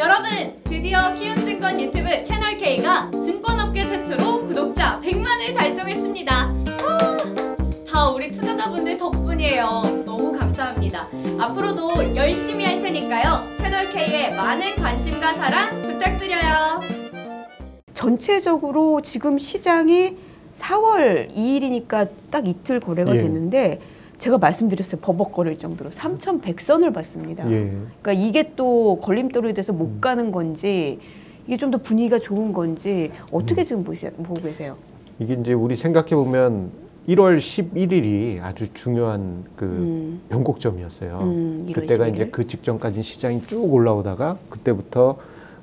여러분, 드디어 키움증권 유튜브 채널 K가 증권업계 최초로 구독자 100만을 달성했습니다. 아, 다 우리 투자자분들 덕분이에요. 너무 감사합니다. 앞으로도 열심히 할 테니까요. 채널 K에 많은 관심과 사랑 부탁드려요. 전체적으로 지금 시장이 4월 2일이니까 딱 이틀 거래가 예. 됐는데 제가 말씀드렸어요. 버벅거릴 정도로 3,100선을 봤습니다. 예. 그러니까 이게 또 걸림돌이 돼서 못 가는 건지 이게 좀 더 분위기가 좋은 건지 어떻게 지금 보시, 보고 계세요? 이게 이제 우리 생각해 보면 1월 11일이 아주 중요한 그 음. 변곡점이었어요. 음, 1월 그때가 11일. 이제 그 직전까지 시장이 쭉 올라오다가 그때부터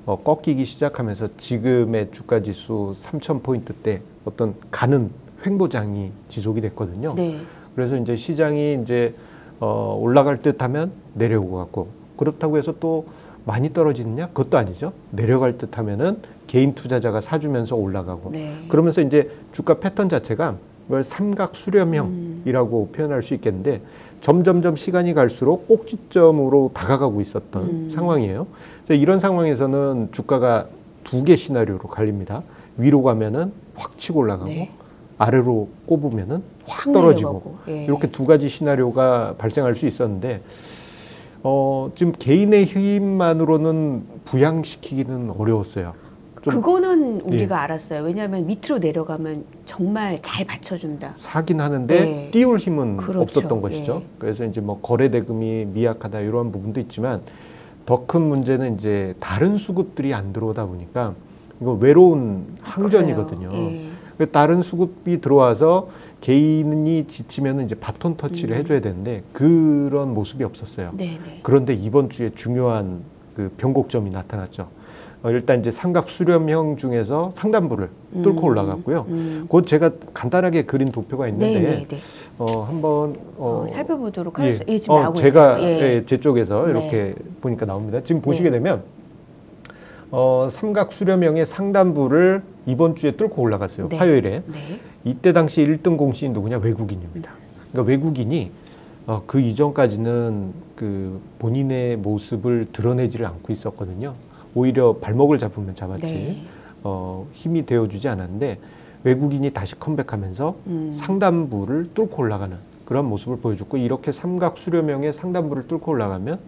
어, 꺾이기 시작하면서 지금의 주가 지수 3,000포인트 대 어떤 가는 횡보장이 지속이 됐거든요. 네. 그래서 이제 시장이 이제 어, 올라갈 듯 하면 내려오고 갔고 그렇다고 해서 또 많이 떨어지느냐? 그것도 아니죠. 내려갈 듯 하면은 개인 투자자가 사주면서 올라가고 네. 그러면서 이제 주가 패턴 자체가 이걸 삼각 수렴형이라고 표현할 수 있겠는데 점점점 시간이 갈수록 꼭지점으로 다가가고 있었던 음. 상황이에요. 그래서 이런 상황에서는 주가가 두 개 시나리오로 갈립니다. 위로 가면은 확 치고 올라가고 네. 아래로 꼽으면은 확확 떨어지고 예. 이렇게 두 가지 시나리오가 발생할 수 있었는데 어, 지금 개인의 힘만으로는 부양시키기는 어려웠어요. 좀 그거는 예. 우리가 알았어요. 왜냐하면 밑으로 내려가면 정말 잘 받쳐준다. 사긴 하는데 네. 띄울 힘은 그렇죠. 없었던 것이죠. 예. 그래서 이제 뭐 거래 대금이 미약하다 이런 부분도 있지만 더 큰 문제는 이제 다른 수급들이 안 들어오다 보니까 이거 외로운 항전이거든요. 그 다른 수급이 들어와서 개인이 지치면 이제 바톤 터치를 음. 해줘야 되는데 그런 모습이 없었어요. 네, 네. 그런데 이번 주에 중요한 그 변곡점이 나타났죠. 어, 일단 이제 삼각 수렴형 중에서 상단부를 뚫고 음, 올라갔고요. 음. 곧 제가 간단하게 그린 도표가 있는데 네, 네, 네. 어, 한번 어, 어, 살펴보도록 할 예. 수. 예, 지금 어, 나오고 제가. 예. 예, 제 쪽에서 네. 이렇게 보니까 나옵니다. 지금 보시게 네. 되면 어, 삼각 수렴형의 상단부를 이번 주에 뚫고 올라갔어요. 네. 화요일에. 네. 이때 당시 1등 공신이 누구냐? 외국인입니다. 그러니까 외국인이 어, 그 이전까지는 그 본인의 모습을 드러내지를 않고 있었거든요. 오히려 발목을 잡으면 잡았지 네. 어, 힘이 되어주지 않았는데 외국인이 다시 컴백하면서 음. 상단부를 뚫고 올라가는 그런 모습을 보여줬고 이렇게 삼각 수렴형의 상단부를 뚫고 올라가면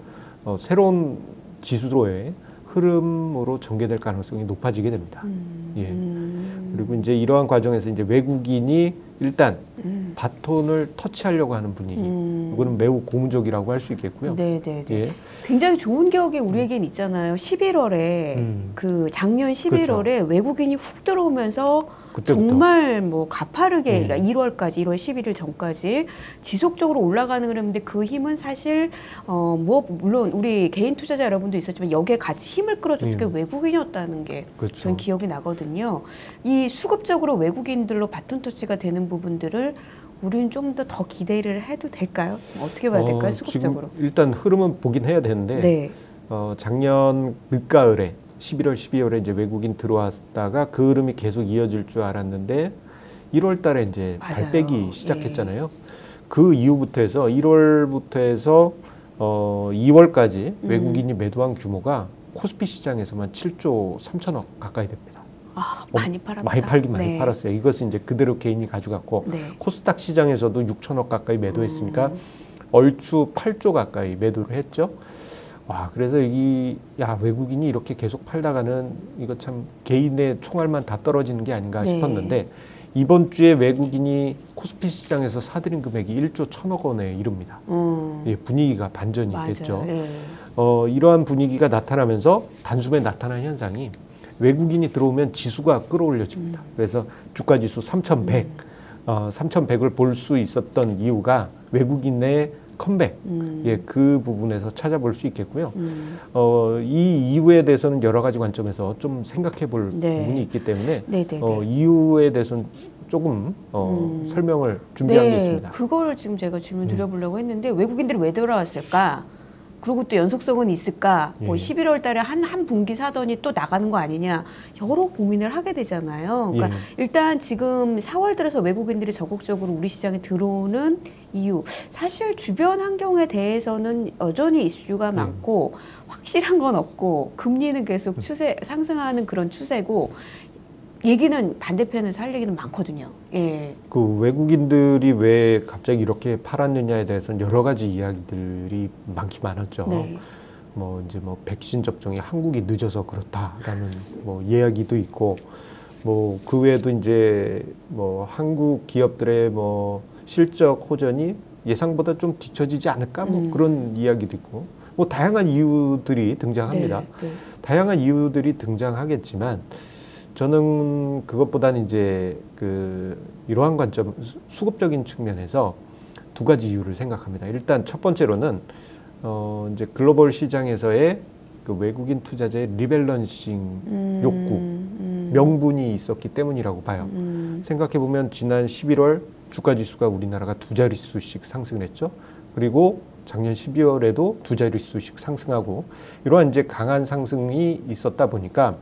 어, 새로운 지수로의 흐름으로 전개될 가능성이 높아지게 됩니다. 음. 예. 음. 그리고 이제 이러한 과정에서 이제 외국인이 일단 음. 바톤을 터치하려고 하는 분위기. 음. 이거는 매우 고무적이라고 할 수 있겠고요. 네, 네, 네. 예. 굉장히 좋은 기억이 우리에겐 있잖아요. 11월에 음. 그 작년 11월에 외국인이 훅 들어오면서 그때부터. 정말 뭐 가파르게 예. 그러니까 1월까지 1월 11일 전까지 지속적으로 올라가는 그랬는데 그 힘은 사실 어 뭐 물론 우리 개인 투자자 여러분도 있었지만 여기에 같이 힘을 끌어줬던 게 예. 외국인이었다는 게 그렇죠. 전 기억이 나거든요. 이 수급적으로 외국인들로 바톤 터치가 되는 부분들을 우리는 좀 더 더 기대를 해도 될까요? 어떻게 봐야 될까요? 어, 수급적으로. 일단 흐름은 보긴 해야 되는데 네. 어, 작년 늦가을에 11월, 12월에 이제 외국인 들어왔다가 그 흐름이 계속 이어질 줄 알았는데 1월 달에 이제 맞아요. 발 빼기 시작했잖아요. 그 이후부터 해서 1월부터 해서 어, 2월까지 음. 외국인이 매도한 규모가 코스피 시장에서만 7조 3천억 가까이 됩니다. 아, 어, 많이 팔았다. 많이 팔긴 많이 네. 팔았어요. 이것은 이제 그대로 개인이 가져갔고 네. 코스닥 시장에서도 6천억 가까이 매도했으니까 음. 얼추 8조 가까이 매도를 했죠. 와, 그래서 이, 야, 외국인이 이렇게 계속 팔다가는 이거 참 개인의 총알만 다 떨어지는 게 아닌가 네. 싶었는데 이번 주에 외국인이 코스피 시장에서 사들인 금액이 1조 1천억 원에 이릅니다. 음. 예, 분위기가 반전이 맞아요. 됐죠. 예. 어, 이러한 분위기가 나타나면서 단숨에 나타난 현상이 외국인이 들어오면 지수가 끌어올려집니다. 음. 그래서 주가 지수 3,100, 어, 3,100을 볼 수 있었던 이유가 외국인의 컴백, 음. 예, 그 부분에서 찾아볼 수 있겠고요. 음. 어, 이 이유에 대해서는 여러 가지 관점에서 좀 생각해 볼 네. 부분이 있기 때문에 네, 네, 어, 네. 이유에 대해서는 조금 어, 음. 설명을 준비한 게 있습니다. 음. 그거를 지금 제가 질문 드려보려고 했는데 외국인들이 왜 돌아왔을까? 그리고 또 연속성은 있을까? 뭐 예. 11월 달에 한, 한 분기 사더니 또 나가는 거 아니냐? 여러 고민을 하게 되잖아요. 그러니까 예. 일단 지금 4월 들어서 외국인들이 적극적으로 우리 시장에 들어오는 이유. 사실 주변 환경에 대해서는 여전히 이슈가 예. 많고 확실한 건 없고 금리는 계속 음. 추세 상승하는 그런 추세고 얘기는 반대편에서 할 얘기는 많거든요. 예. 그 외국인들이 왜 갑자기 이렇게 팔았느냐에 대해서는 여러 가지 이야기들이 많기 많았죠. 네. 뭐 이제 뭐 백신 접종이 한국이 늦어서 그렇다라는 뭐 이야기도 있고 뭐 그 외에도 이제 뭐 한국 기업들의 뭐 실적 호전이 예상보다 좀 뒤처지지 않을까 뭐 음. 그런 이야기도 있고 뭐 다양한 이유들이 등장합니다. 네, 네. 다양한 이유들이 등장하겠지만 저는 그것보다는 이제 그 이러한 관점 수- 수급적인 측면에서 두 가지 이유를 생각합니다. 일단 첫 번째로는 어 이제 글로벌 시장에서의 그 외국인 투자자의 리밸런싱 음, 욕구, 음, 명분이 있었기 때문이라고 봐요. 음, 생각해 보면 지난 11월 주가 지수가 우리나라가 두 자릿수씩 상승을 했죠. 그리고 작년 12월에도 두 자릿수씩 상승하고 이러한 이제 강한 상승이 있었다 보니까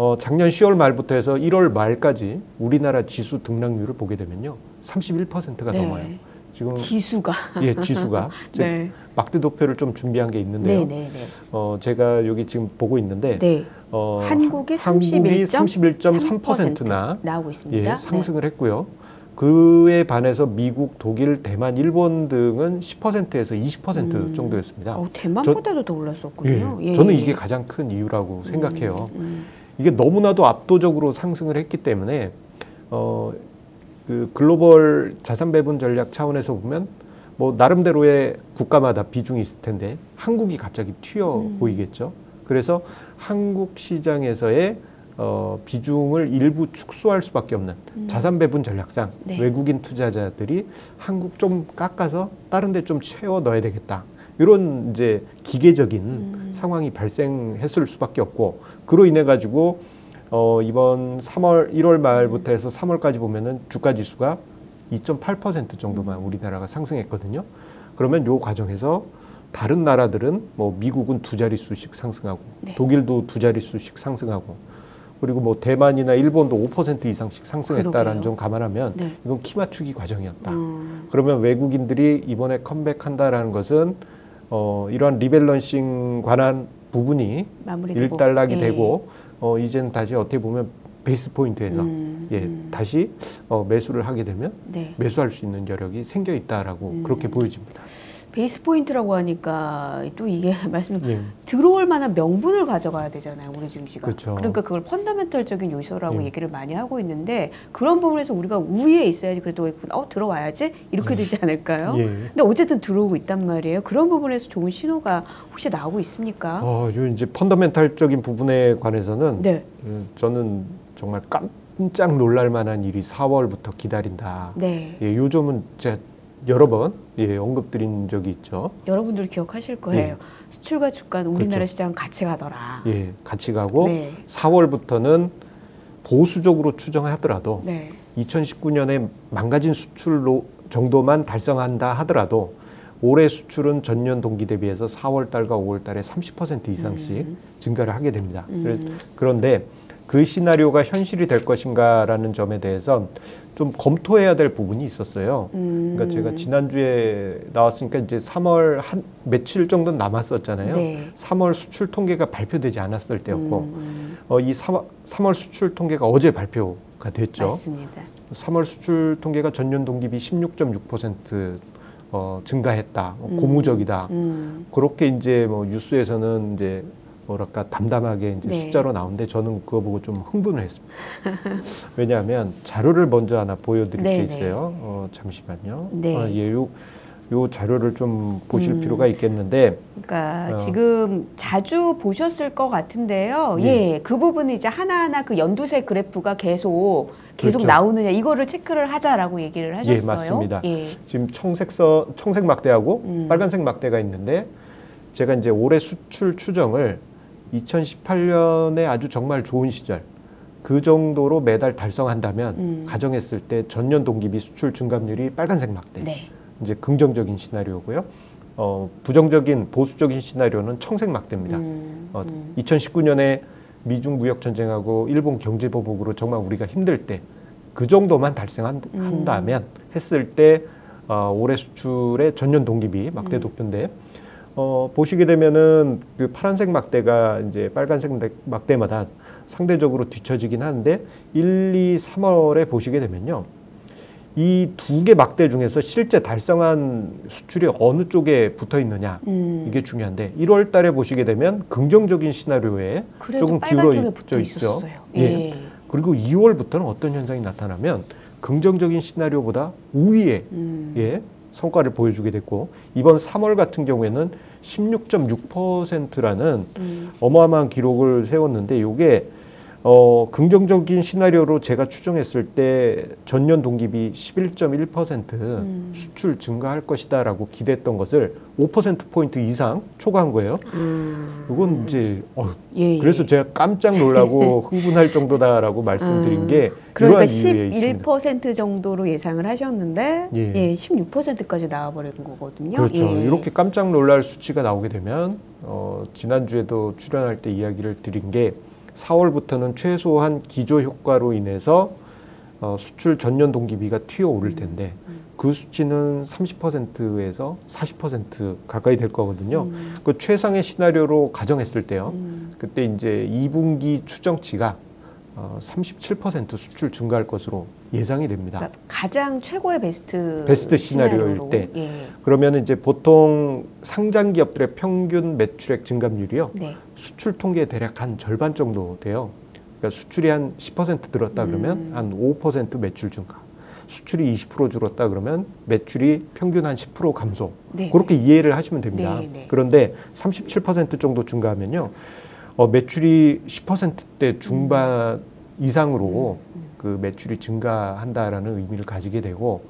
어 작년 10월 말부터 해서 1월 말까지 우리나라 지수 등락률을 보게 되면요. 31%가 네. 넘어요. 지금 지수가 예, 지수가 제 네. 막대 도표를 좀 준비한 게 있는데요. 네, 네, 네. 어 제가 여기 지금 보고 있는데 네. 어 한국이 한국이 31.3% 31.3%나 나오고 예, 있습니다. 네. 상승을 했고요. 그에 반해서 미국, 독일, 대만, 일본 등은 10%에서 20% 음. 정도였습니다. 어, 대만보다도 더 올랐었군요. 예, 예. 저는 이게 가장 큰 이유라고 생각해요. 음, 이게 너무나도 압도적으로 상승을 했기 때문에 어, 그 글로벌 자산 배분 전략 차원에서 보면 뭐 나름대로의 국가마다 비중이 있을 텐데 한국이 갑자기 튀어 음. 보이겠죠. 그래서 한국 시장에서의 어, 비중을 일부 축소할 수밖에 없는 음. 자산 배분 전략상 네. 외국인 투자자들이 한국 좀 깎아서 다른 데 좀 채워 넣어야 되겠다. 이런 이제 기계적인 음. 상황이 발생했을 수밖에 없고 그로 인해 가지고 어 이번 3월 1월 말부터 해서 3월까지 보면은 주가 지수가 2.8% 정도만 음. 우리나라가 상승했거든요. 그러면 요 과정에서 다른 나라들은 뭐 미국은 두 자릿수씩 상승하고 네. 독일도 두 자릿수씩 상승하고 그리고 뭐 대만이나 일본도 5% 이상씩 상승했다라는. 점 감안하면 네. 이건 키 맞추기 과정이었다. 음, 그러면 외국인들이 이번에 컴백한다라는 것은 어, 이러한 rebalancing 관한 부분이 마무리되고 일단락이 예. 되고 어, 이제는 다시 어떻게 보면 base point에서 음, 예, 음. 다시 어, 매수를 하게 되면 네. 매수할 수 있는 여력이 생겨 있다라고 음. 그렇게 보여집니다. base point라고 하니까 또 이게 말씀 예. 들어올 만한 명분을 가져가야 되잖아요, 우리 증시가. 그렇죠. 러니까 그걸 fundamental적인 요소라고 예. 얘기를 많이 하고 있는데 그런 부분에서 우리가 우위에 있어야지 그래도 어 들어와야지 이렇게 되지 않을까요? 예. 근데 어쨌든 들어오고 있단 말이에요. 그런 부분에서 좋은 신호가 혹시 나오고 있습니까? 어, 요 이제 펀더멘탈적인 부분에 관해서는 네, 음, 저는 정말 깜짝 놀랄 만한 일이 4월부터 기다린다. 네. 예, 요 점은 제가 여러 번 예, 언급드린 적이 있죠. 여러분들 기억하실 거예요. 수출과 주가는 우리나라 예. 그렇죠. 시장은 같이 가더라. 예, 같이 가고 네, 4월부터는 보수적으로 추정하더라도 네, 2019년에 망가진 수출로 정도만 달성한다 하더라도 올해 수출은 전년 동기 대비해서 4월 달과 5월 달에 30% 이상씩 음. 증가를 하게 됩니다. 음. 그런데 그 시나리오가 현실이 될 것인가라는 점에 대해서 좀 검토해야 될 부분이 있었어요. 음. 그러니까 제가 지난주에 나왔으니까 이제 3월 한 며칠 정도 남았었잖아요. 네. 3월 수출 통계가 발표되지 않았을 때였고 음, 어, 이 3월, 3월 수출 통계가 어제 발표가 됐죠. 맞습니다. 3월 수출 통계가 전년 동기비 16.6% 어, 증가했다. 어, 음. 고무적이다. 음, 그렇게 이제 뭐 뉴스에서는 이제 뭐랄까 담담하게 이제 네. 숫자로 나오는데 저는 그거 보고 좀 흥분을 했습니다. 왜냐하면 자료를 먼저 하나 보여드릴 네, 게 네. 있어요. 어, 잠시만요. 네. 어, 예, 요, 요 자료를 좀 보실 음. 필요가 있겠는데 그러니까 어. 지금 자주 보셨을 것 같은데요. 네. 예, 그 부분이 이제 하나하나 그 연두색 그래프가 계속 계속 그렇죠. 나오느냐 이거를 체크를 하자라고 얘기를 하셨어요. 예, 맞습니다. 예. 지금 청색서 청색 막대하고 음. 빨간색 막대가 있는데 제가 이제 올해 수출 추정을 2018년에 아주 정말 좋은 시절 그 정도로 매달 달성한다면 음. 가정했을 때 전년 동기비 수출 증감률이 빨간색 막대 네. 이제 긍정적인 시나리오고요. 어, 부정적인 보수적인 시나리오는 청색 막대입니다. 음, 어, 음. 2019년에 미중 무역 전쟁하고 일본 경제 보복으로 정말 우리가 힘들 때 그 정도만 달성한다면 했을 때 어, 올해 수출의 전년 동기비 막대 음. 도표인데 어, 보시게 되면은 그 파란색 막대가 이제 빨간색 막- 막대마다 상대적으로 뒤처지긴 하는데 1, 2, 3월에 보시게 되면요. 이 두 개 막대 중에서 실제 달성한 수출이 어느 쪽에 붙어 있느냐 음. 이게 중요한데 1월 달에 보시게 되면 긍정적인 시나리오에 조금 기울어 쪽에 있죠, 붙어 있죠. 있었어요. 예. 예. 그리고 2월부터는 어떤 현상이 나타나면 긍정적인 시나리오보다 우위에 음. 예, 성과를 보여주게 됐고 이번 3월 같은 경우에는 16.6%라는 음. 어마어마한 기록을 세웠는데 이게 어, 긍정적인 시나리오로 제가 추정했을 때 전년 동기비 11.1% 음. 수출 증가할 것이다라고 기대했던 것을 5% 포인트 이상 초과한 거예요. 음. 이건 이제 어, 예, 예. 그래서 제가 깜짝 놀라고 흥분할 정도다라고 말씀드린 음. 게 그러니까 이러한 이유에 있습니다. 11% 정도로 예상을 하셨는데 예. 예, 16%까지 나와버린 거거든요. 그렇죠. 예. 이렇게 깜짝 놀랄 수치가 나오게 되면 어, 지난주에도 출연할 때 이야기를 드린 게 4월부터는 최소한 기조 효과로 인해서 어, 수출 전년 동기비가 튀어 오를 텐데 음. 그 수치는 30%에서 40% 가까이 될 거거든요. 음. 그 최상의 시나리오로 가정했을 때요. 음. 그때 이제 2분기 추정치가 어, 37% 수출 증가할 것으로 예상이 됩니다. 그러니까 가장 최고의 베스트 베스트 시나리오일 시나리오로. 때. 예. 그러면 이제 보통 상장 기업들의 평균 매출액 증감률이요. 네. 수출 통계 대략 한 절반 정도 돼요. 그러니까 수출이 한 10% 늘었다 그러면 음. 한5% 매출 증가. 수출이 20% 줄었다 그러면 매출이 평균 한 10% 감소. 네. 그렇게 이해를 하시면 됩니다. 네, 네. 그런데 37% 정도 증가하면요. 어, 매출이 10%대 중반 이상으로 그 매출이 증가한다라는 의미를 가지게 되고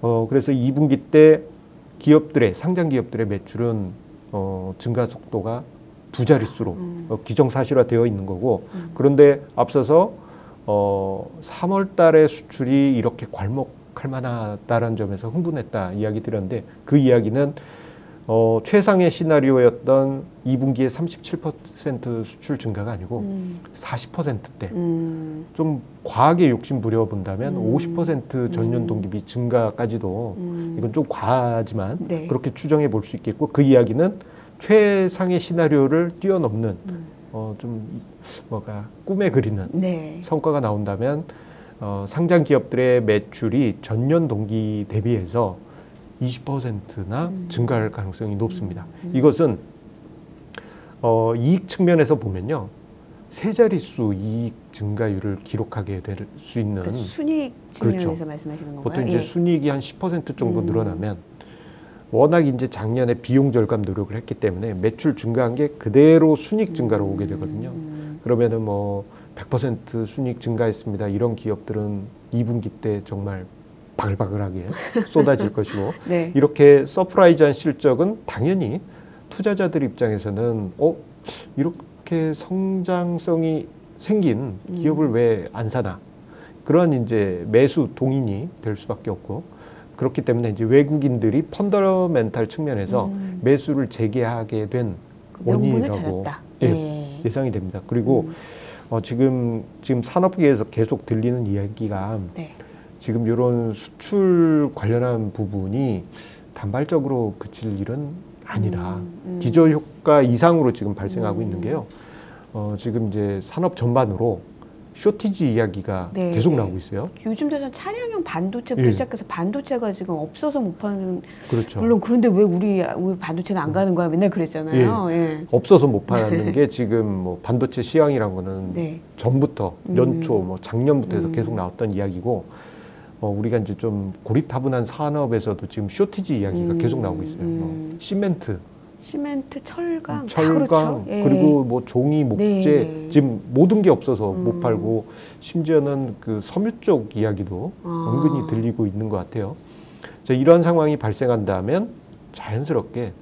어, 그래서 2분기 때 기업들의 상장 기업들의 매출은 어, 증가 속도가 두 자릿수로 음. 어, 기정사실화되어 있는 거고 음. 그런데 앞서서 어, 3월 달에 수출이 이렇게 괄목할 만하다라는 점에서 흥분했다 이야기 드렸는데 그 이야기는 어, 최상의 시나리오였던 2분기에 37% 수출 증가가 아니고 음. 40%대 음. 좀 과하게 욕심 부려본다면 음. 50% 전년 음. 동기비 증가까지도 음. 이건 좀 과하지만 네. 그렇게 추정해 볼 수 있겠고 그 이야기는 최상의 시나리오를 뛰어넘는 음. 어, 좀 뭐가 꿈에 그리는 네. 성과가 나온다면 어, 상장 기업들의 매출이 전년 동기 대비해서 20%나 음. 증가할 가능성이 높습니다. 음. 이것은 어, 이익 측면에서 보면요. 세 자릿수 이익 증가율을 기록하게 될 수 있는 그 순이익 그렇죠. 측면에서 말씀하시는 건가요? 보통 이제 예. 순이익이 한 10% 정도 음. 늘어나면 워낙 이제 작년에 비용 절감 노력을 했기 때문에 매출 증가한 게 그대로 순이익 증가로 오게 되거든요. 음. 그러면은 뭐 100% 순이익 증가했습니다. 이런 기업들은 2분기 때 정말 바글바글하게 쏟아질 것이고 네. 이렇게 surprise한 실적은 당연히 투자자들 입장에서는 어 이렇게 성장성이 생긴 기업을 음. 왜안 사나 그런 이제 매수 동인이 될 수밖에 없고 그렇기 때문에 이제 외국인들이 fundamental 측면에서 음. 매수를 재개하게 된 그 원인이라고. 예, 예. 예상이 됩니다. 그리고 음. 어, 지금 지금 산업계에서 계속 들리는 이야기가 네. 지금 이런 수출 관련한 부분이 단발적으로 그칠 일은 아니다. 음, 음. 기저 효과 이상으로 지금 발생하고 음. 있는 게요. 어, 지금 이제 산업 전반으로 쇼티지 이야기가 네, 계속 네. 나오고 있어요. 요즘 들어서 차량용 반도체부터 예. 시작해서 반도체가 지금 없어서 못 파는 그렇죠. 물론 그런데 왜 우리 우리 반도체는 안 가는 거야 맨날 그랬잖아요. 예. 없어서 못 파는 게 지금 뭐 반도체 시황이란 거는 네. 전부터 음. 연초 뭐 작년부터 해서 음. 계속 나왔던 이야기고 어, 우리가 이제 좀 고리타분한 산업에서도 지금 쇼티지 이야기가 음. 계속 나오고 있어요. 뭐 음. 시멘트, 시멘트, 철강, 다 철강, 그렇죠. 예. 그리고 뭐 종이, 목재 네. 지금 모든 게 없어서 못 음. 팔고 심지어는 그 섬유 쪽 이야기도 아. 은근히 들리고 있는 것 같아요. 자, 이러한 상황이 발생한다면 자연스럽게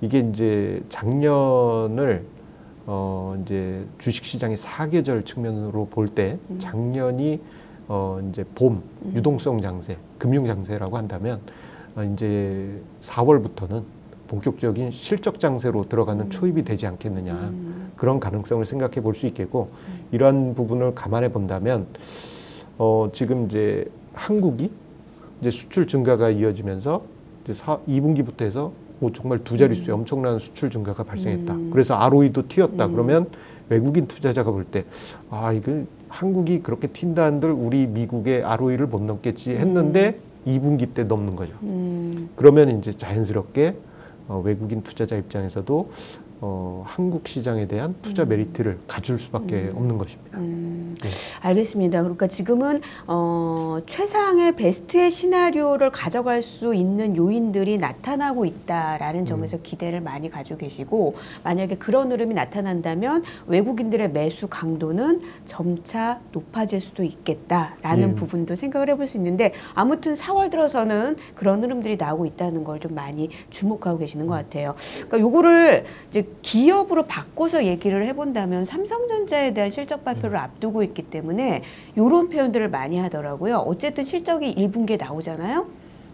이게 이제 작년을 어 이제 주식 시장의 사계절 측면으로 볼때 음. 작년이 어 이제 봄 음. 유동성 장세, 금융 장세라고 한다면 어 이제 4월부터는 본격적인 실적 장세로 들어가는 음. 초입이 되지 않겠느냐. 음. 그런 가능성을 생각해 볼 수 있겠고 이러한 부분을 감안해 본다면 어 지금 이제 한국이 이제 수출 증가가 이어지면서 이제 사, 2분기부터 해서 뭐 정말 두 자릿수의 엄청난 수출 증가가 발생했다. 음. 그래서 ROE도 튀었다. 음. 그러면 외국인 투자자가 볼 때 아, 이거 한국이 그렇게 튄다 한들 우리 미국의 ROE를 못 넘겠지 했는데 2분기 때 넘는 거죠. 음, 그러면 이제 자연스럽게 어, 외국인 투자자 입장에서도 어, 한국 시장에 대한 투자 메리트를 가질 수밖에 없는 것입니다. 음, 네. 알겠습니다. 그러니까 지금은 어, 최상의 베스트의 시나리오를 가져갈 수 있는 요인들이 나타나고 있다라는 점에서 기대를 많이 가지고 계시고 만약에 그런 흐름이 나타난다면 외국인들의 매수 강도는 점차 높아질 수도 있겠다라는 예. 부분도 생각을 해볼 수 있는데 아무튼 4월 들어서는 그런 흐름들이 나오고 있다는 걸 좀 많이 주목하고 계시는 것 같아요. 그러니까 요거를 이제 기업으로 바꿔서 얘기를 해본다면 삼성전자에 대한 실적 발표를 앞두고 있기 때문에 이런 표현들을 많이 하더라고요. 어쨌든 실적이 1분기에 나오잖아요.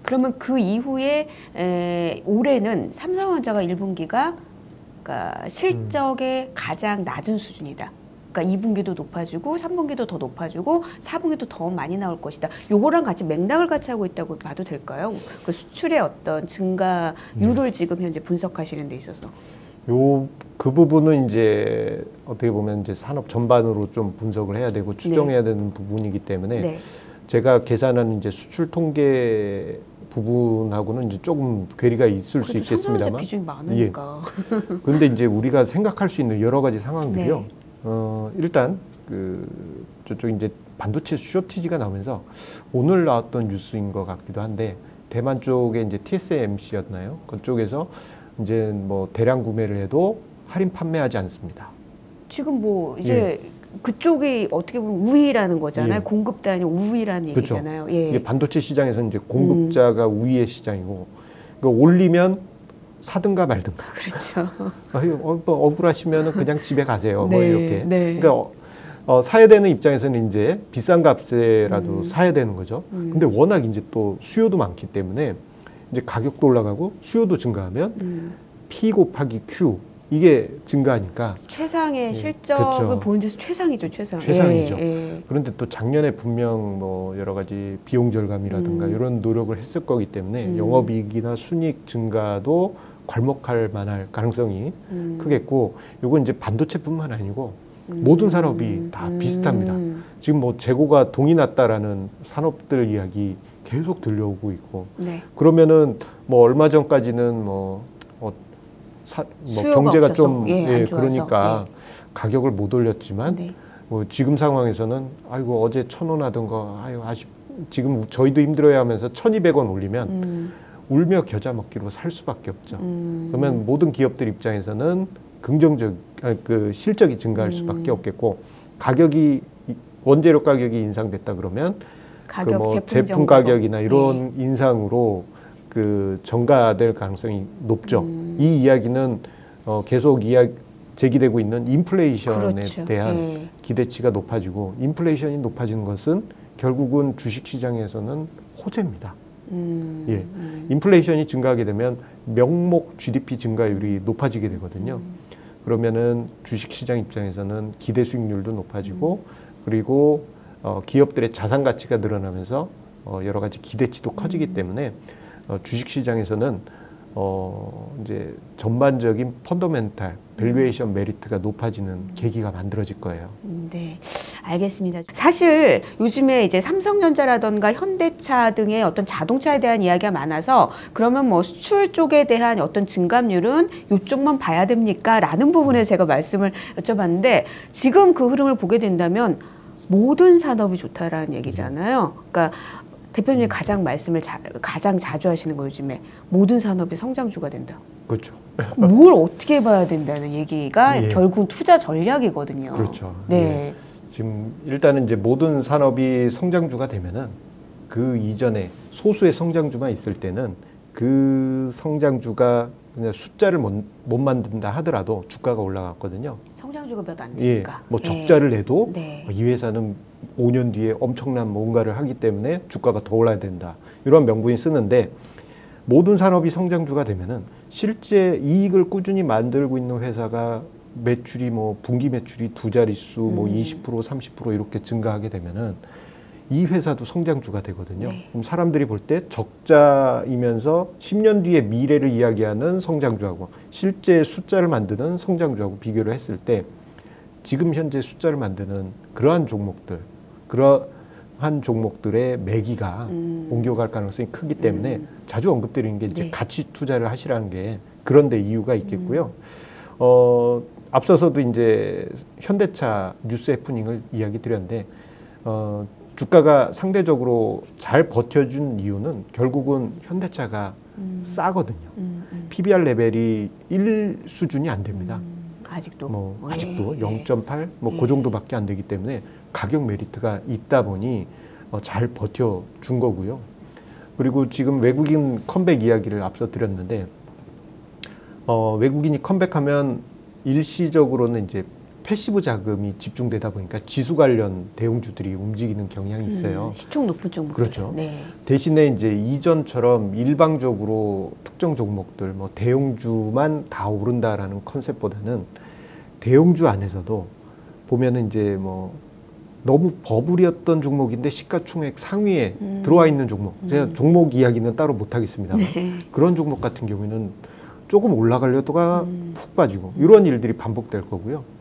그러면 그 이후에 에, 올해는 삼성전자가 1분기가 그러니까 실적의 가장 낮은 수준이다. 그러니까 2분기도 높아지고 3분기도 더 높아지고 4분기도 더 많이 나올 것이다. 요거랑 같이 맥락을 같이 하고 있다고 봐도 될까요? 그 수출의 어떤 증가율을 지금 현재 분석하시는 데 있어서. 요 그 부분은 이제 어떻게 보면 이제 산업 전반으로 좀 분석을 해야 되고 추정해야 되는 부분이기 때문에 네. 제가 계산하는 이제 수출 통계 부분하고는 이제 조금 괴리가 있을 수 있겠습니다만 비중이 많으니까. 근데 이제 우리가 생각할 수 있는 여러 가지 상황들이요. 네. 어, 일단 그 저쪽 이제 반도체 쇼티지가 나오면서 오늘 나왔던 뉴스인 것 같기도 한데 대만 쪽에 이제 TSMC였나요? 그쪽에서 이제 뭐 대량 구매를 해도 할인 판매하지 않습니다. 지금 뭐 이제 그쪽이 어떻게 보면 우위라는 거잖아요. 예. 공급단이 우위라는 그쵸. 얘기잖아요. 예. 반도체 시장에서 이제 공급자가 우위의 시장이고 그러니까 올리면 사든가 말든가. 그렇죠. 어, 뭐 억울하시면 그냥 집에 가세요. 뭐 네, 이렇게. 네. 그러니까 어, 어, 사야 되는 입장에서는 이제 비싼 값에라도 음. 사야 되는 거죠. 음. 근데 워낙 이제 또 수요도 많기 때문에 이제 가격도 올라가고 수요도 증가하면 음. P 곱하기 Q 이게 증가하니까 최상의 예, 실적을 그쵸. 보는 데서 최상이죠, 최상. 최상이죠. 예, 예. 그런데 또 작년에 분명 뭐 여러 가지 비용 절감이라든가 음. 이런 노력을 했을 거기 때문에 음. 영업이익이나 순이익 증가도 괄목할 만할 가능성이 음. 크겠고 요건 이제 반도체뿐만 아니고 음. 모든 산업이 다 음. 비슷합니다. 지금 뭐 재고가 동이 났다라는 산업들 이야기 계속 들려오고 있고 네. 그러면은 뭐 얼마 전까지는 뭐, 어, 사, 뭐 경제가 없어서, 좀 예, 안 예, 그러니까 가격을 못 올렸지만 네. 뭐 지금 상황에서는 아이고 어제 천 원 하던 거 아유 아쉽 지금 저희도 힘들어야 하면서 천이백 원 올리면 음. 울며 겨자 먹기로 살 수밖에 없죠. 음. 그러면 모든 기업들 입장에서는 긍정적 아, 그 실적이 증가할 음. 수밖에 없겠고 가격이 이- 원재료 가격이 인상됐다 그러면 가격 그 뭐 제품, 제품. 가격이나 이런 네. 인상으로 그 전가될 가능성이 높죠. 음. 이 이야기는 어, 계속 이야 제기되고 있는 인플레이션에 그렇죠. 대한 예. 기대치가 높아지고 인플레이션이 높아지는 것은 결국은 주식 시장에서는 호재입니다. 음. 예. 음. 인플레이션이 증가하게 되면 명목 GDP 증가율이 높아지게 되거든요. 그러면은 주식 시장 입장에서는 기대 수익률도 높아지고 그리고 어, 기업들의 자산 가치가 늘어나면서 어, 여러 가지 기대치도 커지기 때문에 어, 주식 시장에서는 어, 이제 전반적인 fundamental valuation 메리트가 높아지는 계기가 만들어질 거예요. 음, 네, 알겠습니다. 사실 요즘에 이제 삼성전자라던가 현대차 등의 어떤 자동차에 대한 이야기가 많아서 그러면 뭐 수출 쪽에 대한 어떤 증감률은 이쪽만 봐야 됩니까? 라는 부분에 제가 말씀을 여쭤봤는데 지금 그 흐름을 보게 된다면 모든 산업이 좋다라는 얘기잖아요. 그러니까 대표님이 가장 말씀을 자, 가장 자주 하시는 거 요즘에 모든 산업이 성장주가 된다. 그렇죠. 뭘 어떻게 봐야 된다는 얘기가 예. 결국 투자 전략이거든요. 그렇죠. 네. 지금 일단은 이제 모든 산업이 성장주가 되면은 그 이전에 소수의 성장주만 있을 때는 그 성장주가 그냥 숫자를 못, 못 만든다 하더라도 주가가 올라갔거든요. 성장주가 몇안 예, 되니까. 뭐 예. 적자를 내도 네. 이 회사는 5년 뒤에 엄청난 뭔가를 하기 때문에 주가가 더 올라야 된다. 이런 명분이 쓰는데 모든 산업이 성장주가 되면은 실제 이익을 꾸준히 만들고 있는 회사가 매출이 뭐 분기 매출이 두 자릿수 뭐 음. 20% 30% 이렇게 증가하게 되면은 이 회사도 성장주가 되거든요. 네. 그럼 사람들이 볼 때 적자이면서 10년 뒤의 미래를 이야기하는 성장주하고 실제 숫자를 만드는 성장주하고 비교를 했을 때 지금 현재 숫자를 만드는 그러한 종목들, 그러한 종목들의 매기가 음. 옮겨갈 가능성이 크기 때문에 음. 자주 언급드리는 게 이제 네. 가치 투자를 하시라는 게 그런데 이유가 있겠고요. 어, 앞서서도 이제 현대차 뉴스 해프닝을 이야기 드렸는데 어, 주가가 상대적으로 잘 버텨준 이유는 결국은 현대차가 음. 싸거든요. 음, 음. PBR 레벨이 1 수준이 안 됩니다. 음, 아직도 뭐 예, 아직도 예. 0.8뭐 예. 그 정도밖에 안 되기 때문에 가격 메리트가 있다 보니 어, 잘 버텨 준 거고요. 그리고 지금 외국인 컴백 이야기를 앞서 드렸는데 어, 외국인이 컴백하면 일시적으로는 이제 passive 자금이 집중되다 보니까 지수 관련 대형주들이 움직이는 경향이 있어요. 음, 시총 높은 종목 그렇죠. 네. 대신에 이제 이전처럼 일방적으로 특정 종목들 뭐 대형주만 다 오른다라는 컨셉보다는 대형주 안에서도 보면은 이제 뭐 너무 버블이었던 종목인데 시가총액 상위에 음. 들어와 있는 종목 제가 음. 종목 이야기는 따로 못 하겠습니다만 네. 그런 종목 같은 경우에는 조금 올라가려다가 음. 푹 빠지고 이런 일들이 반복될 거고요.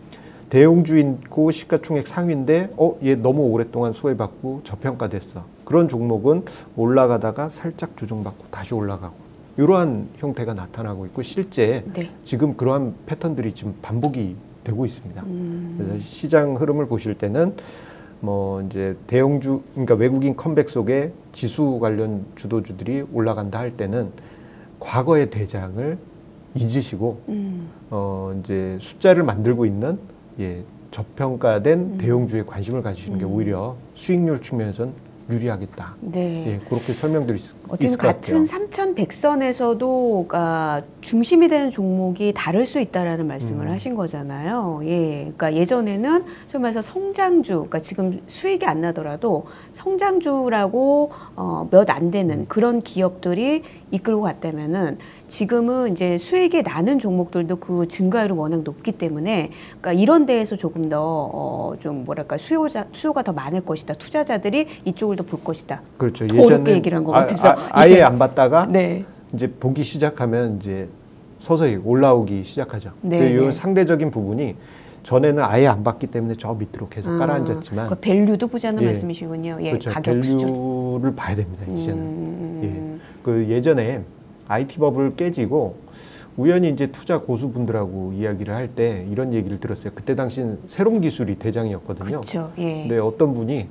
대형주인고 시가총액 상위인데 어 얘 너무 오랫동안 소외받고 저평가됐어. 그런 종목은 올라가다가 살짝 조정받고 다시 올라가고 이러한 형태가 나타나고 있고 실제 네. 지금 그러한 패턴들이 지금 반복이 되고 있습니다. 음. 그래서 시장 흐름을 보실 때는 뭐 이제 대형주 그러니까 외국인 컴백 속에 지수 관련 주도주들이 올라간다 할 때는 과거의 대장을 잊으시고 음. 어 이제 숫자를 만들고 있는 예 저평가된 음. 대형주에 관심을 가지시는 게 음. 오히려 수익률 측면에선 유리하겠다. 네. 예 그렇게 설명드릴 수 있을 것 같은 같아요. 3,100선에서도 아, 중심이 되는 종목이 다를 수 있다라는 말씀을 음. 하신 거잖아요. 예. 그러니까 예전에는 좀 해서 성장주, 그러니까 지금 수익이 안 나더라도 성장주라고 어, 몇 안 되는 그런 기업들이 이끌고 갔다면은 지금은 이제 수익이 나는 종목들도 그 증가율이 워낙 높기 때문에 그러니까 이런 데에서 조금 더좀 뭐랄까 수요자 수요가 더 많을 것이다. 투자자들이 이쪽을 더 볼 것이다. 그렇죠. 예전에 얘기를 한것 같아서. 아, 예. 예안 봤다가 네. 이제 보기 시작하면 이제 서서히 올라오기 시작하죠. 네, 네, 이 네. 상대적인 부분이 전에는 아예 안 봤기 때문에 저 밑으로 계속 아, 깔아앉았지만 그 밸류도 보자는 예. 말씀이시군요. 예, 그렇죠. 가격 수준. 밸류를 봐야 됩니다. 이제는 음, 그 예전에 IT 버블 깨지고 우연히 이제 투자 고수분들하고 이야기를 할 때 이런 얘기를 들었어요. 그때 당시는 새로운 기술이 대장이었거든요. 그렇죠. 예. 근데 어떤 분이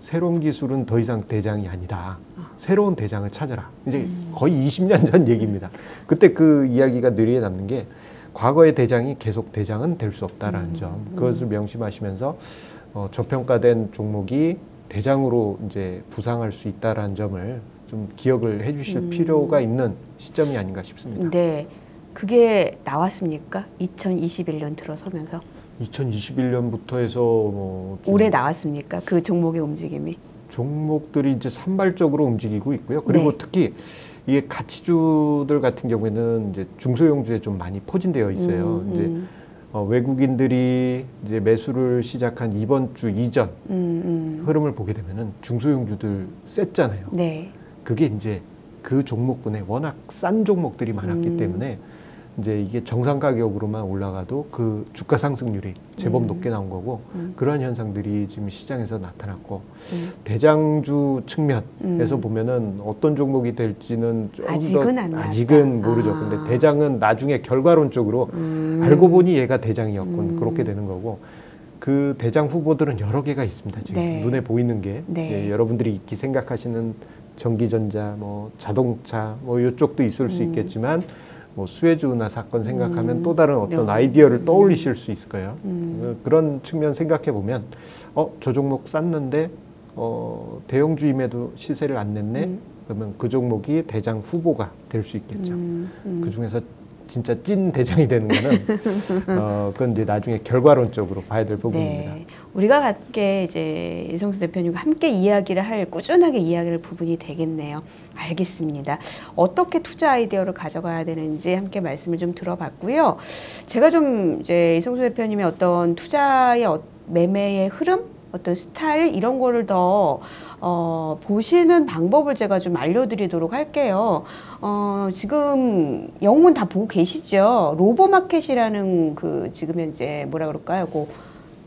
새로운 기술은 더 이상 대장이 아니다. 새로운 대장을 찾아라. 이제 음. 거의 20년 전 얘기입니다. 그때 그 이야기가 뇌리에 남는 게 과거의 대장이 계속 대장은 될 수 없다라는 음. 점. 그것을 명심하시면서 어, 저평가된 종목이 대장으로 이제 부상할 수 있다라는 점을 좀 기억을 해주실 음. 필요가 있는 시점이 아닌가 싶습니다. 네. 그게 나왔습니까? 2021년 들어서면서 2021년부터 해서 뭐좀 올해 나왔습니까? 그 종목의 움직임이. 종목들이 이제 산발적으로 움직이고 있고요. 그리고 네. 특히 이게 가치주들 같은 경우에는 이제 중소형주에 좀 많이 포진되어 있어요. 음, 이제 음, 어, 외국인들이 이제 매수를 시작한 이번 주 이전 음, 음. 흐름을 보게 되면은 중소형주들 셌잖아요. 네. 그게 이제 그 종목군에 워낙 싼 종목들이 많았기 음. 때문에 이제 이게 정상 가격으로만 올라가도 그 주가 상승률이 제법 음. 높게 나온 거고 음, 그러한 현상들이 지금 시장에서 나타났고 음. 대장주 측면에서 음. 보면은 어떤 종목이 될지는 조금 아직은 더. 아직은 모르죠. 아. 근데 대장은 나중에 결과론적으로 음. 알고 보니 얘가 대장이었군 음. 그렇게 되는 거고 그 대장 후보들은 여러 개가 있습니다. 지금 네. 눈에 보이는 게 네. 예, 여러분들이 익히 생각하시는 전기전자, 뭐 자동차, 뭐 이쪽도 있을 수 음. 있겠지만 뭐 수혜주나 사건 생각하면 음. 또 다른 어떤 네. 아이디어를 떠올리실 수 있을 거예요. 음. 어, 그런 측면 생각해 보면 어 저 종목 쌌는데 어 대형주임에도 시세를 안 냈네. 음. 그러면 그 종목이 대장 후보가 될 수 있겠죠. 음, 음. 그 중에서 진짜 찐 대장이 되는 거는 어 그건 이제 나중에 결과론적으로 봐야 될 부분입니다. 네. 우리가 함께 이제 이성수 대표님과 함께 이야기를 할 꾸준하게 이야기를 부분이 되겠네요. 알겠습니다. 어떻게 투자 아이디어를 가져가야 되는지 함께 말씀을 좀 들어봤고요. 제가 좀 이제 이성수 대표님의 어떤 투자의 어- 매매의 흐름 어떤 스타일 이런 거를 더 어, 보시는 방법을 제가 좀 알려드리도록 할게요. 어, 지금 영문 다 보고 계시죠? 로보마켓이라는 그 지금 현재 뭐라 그럴까요? 그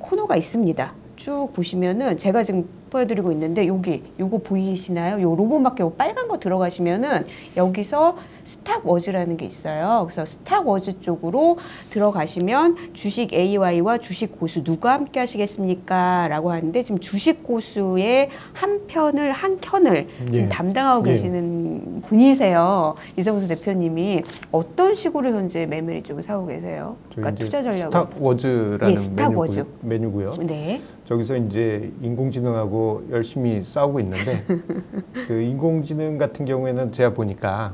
코너가 있습니다. 쭉 보시면은 제가 지금 보여드리고 있는데 여기 요거 보이시나요? 요 로봇 마켓 요 빨간 거 들어가시면은 여기서 스탁워즈라는 게 있어요. 그래서 스탁워즈 쪽으로 들어가시면 주식 AI와 주식 고수 누가 함께 하시겠습니까? 라고 하는데 지금 주식 고수의 한 편을 한 켠을 지금 예. 담당하고 예. 계시는 분이세요. 이정수 대표님이 어떤 식으로 현재 메모리 쪽을 사고 계세요? 그러니까 투자 전략을 스탁워즈라는 예, 스탁워즈. 메뉴고요. 메뉴고 요. 네. 저기서 이제 인공지능하고 열심히 싸우고 있는데 그 인공지능 같은 경우에는 제가 보니까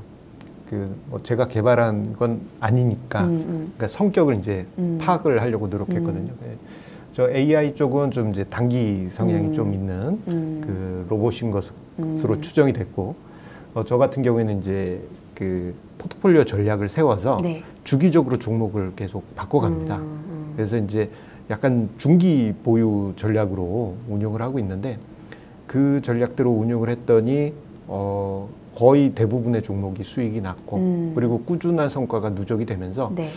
그 뭐 제가 개발한 건 아니니까 음, 음. 그러니까 성격을 이제 음. 파악을 하려고 노력했거든요. 네. 저 AI 쪽은 좀 이제 단기 성향이 음. 좀 있는 음. 그 로봇인 것으로 음. 추정이 됐고 어, 저 같은 경우에는 이제 그 포트폴리오 전략을 세워서 네. 주기적으로 종목을 계속 바꿔갑니다. 음, 음. 그래서 이제 약간 중기 보유 전략으로 운영을 하고 있는데 그 전략대로 운영을 했더니 어 거의 대부분의 종목이 수익이 났고 음. 그리고 꾸준한 성과가 누적이 되면서 네.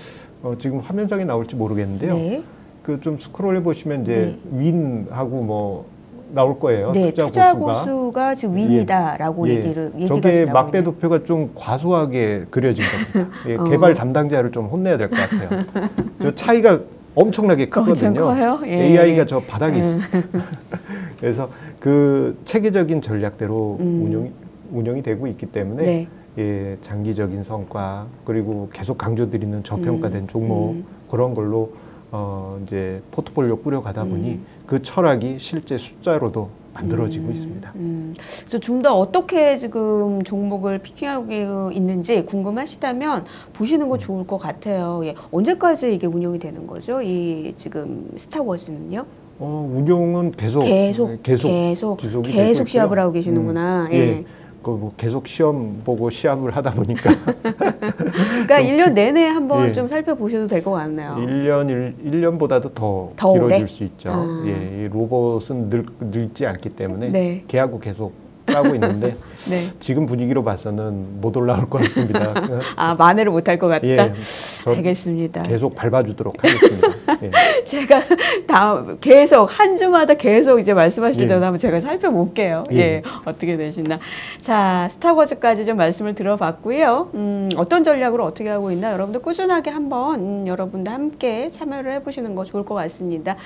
어 지금 화면상에 나올지 모르겠는데요. 네. 그 좀 스크롤 해 보시면 이제 윈하고 뭐 나올 거예요. 네, 투자, 투자 고수가. 고수가 지금 윈이다라고 예. 얘기를 얘기가 저게 막대. 도표가 좀 과소하게 그려진 겁니다. 예, 어. 개발 담당자를 좀 혼내야 될 것 같아요. 저 차이가 엄청나게 엄청 크거든요. 커요? 예. AI가 저 바닥에 음. 있습니다. 그래서 그 체계적인 전략대로 음. 운영이 운영이 되고 있기 때문에 네. 예, 장기적인 성과 그리고 계속 강조드리는 저평가된 종목 음. 그런 걸로 어 이제 포트폴리오 꾸려가다 보니 음. 그 철학이 실제 숫자로도 만들어지고 음, 있습니다. 음. 그래서 좀 더 어떻게 지금 종목을 피킹하고 있는지 궁금하시다면 보시는 거 좋을 것 같아요. 예. 언제까지 이게 운영이 되는 거죠? 이 지금 스타워즈는요? 어, 운용은 계속 계속 네, 계속 계속 계속 시합을. 하고 계시는구나. 음, 예. 예. 그뭐 계속 시험 보고 시합을 하다 보니까 그러니까 일 년 내내 한번 예. 좀 살펴보셔도 될 것 같네요. 일년일 1년보다도 더, 더 오래? 길어질 수 있죠. 아. 예, 이 로봇은 늙, 늙지 않기 때문에 네. 걔하고 계속 싸고 있는데 네. 지금 분위기로 봐서는 못 올라올 것 같습니다. 아 만회를 못할 것 같다. 예, 저 알겠습니다. 계속 밟아주도록 하겠습니다. 예. 제가 다 계속 한 주마다 계속 이제 말씀하실 예. 한번 제가 살펴볼게요. 예. 예. 어떻게 되시나. 자, 스타워즈까지 좀 말씀을 들어봤고요. 음, 어떤 전략으로 어떻게 하고 있나 여러분들 꾸준하게 한번 음, 여러분들 함께 참여를 해보시는 거 좋을 것 같습니다.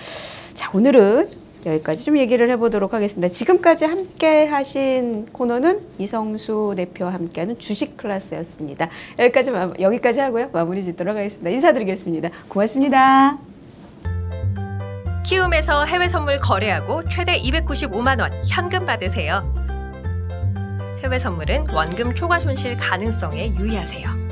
자, 오늘은 여기까지 좀 얘기를 해보도록 하겠습니다. 지금까지 함께 하신 코너는 이성수 대표와 함께하는 주식 클래스였습니다. 여기까지, 마- 여기까지 하고요. 마무리 짓도록 하겠습니다. 인사드리겠습니다. 고맙습니다. 키움에서 해외 선물 거래하고 최대 295만 원 현금 받으세요. 해외 선물은 원금 초과 손실 가능성에 유의하세요.